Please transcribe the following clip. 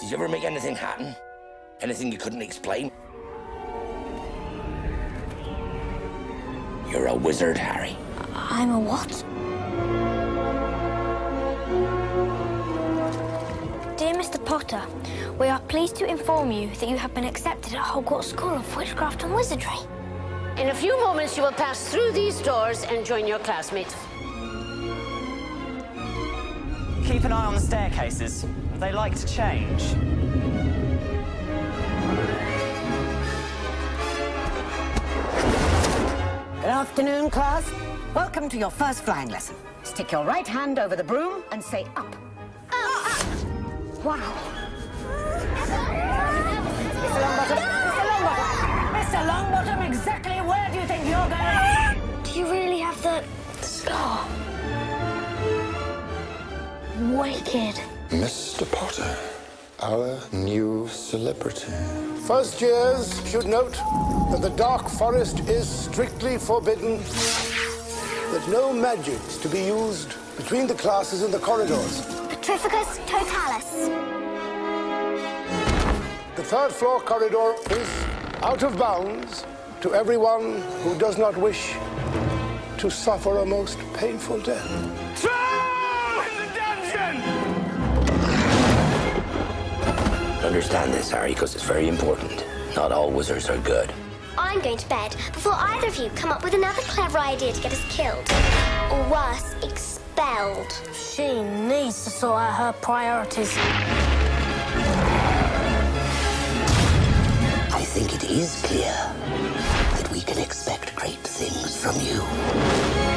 Did you ever make anything happen? Anything you couldn't explain? You're a wizard, Harry. I'm a what? Dear Mr. Potter, we are pleased to inform you that you have been accepted at Hogwarts School of Witchcraft and Wizardry. In a few moments, you will pass through these doors and join your classmates. Keep an eye on the staircases. They like to change. Good afternoon, class. Welcome to your first flying lesson. Stick your right hand over the broom and say up. Up! Wow. Mr. Longbottom, Mr. Longbottom, Mr. Longbottom, exactly where do you think you're going? Do you really have the scar? Wicked. Mr. Potter, our new celebrity. First years should note that the Dark Forest is strictly forbidden, that no magic is to be used between the classes in the corridors. Petrificus totalus. The third floor corridor is out of bounds to everyone who does not wish to suffer a most painful death. Understand this, Harry, because it's very important. Not all wizards are good. I'm going to bed before either of you come up with another clever idea to get us killed. Or worse, expelled. She needs to sort out her priorities. I think it is clear that we can expect great things from you.